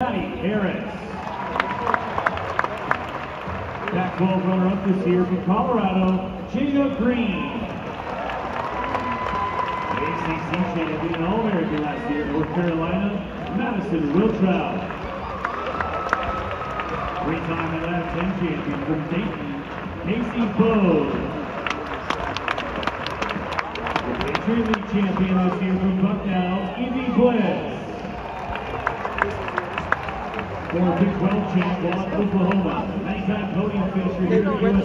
Harris. Pac-12 runner-up this year from Colorado, Jada Green. ACC champion All-American last year, North Carolina, Madison Wiltrout. Three-time Atlantic 10 champion from Dayton, Casey Bowes. The Patriot League champion this year from Bucknell, Evie Bliss. Former Big 12 champ, Oklahoma. Nine-time podium finisher here.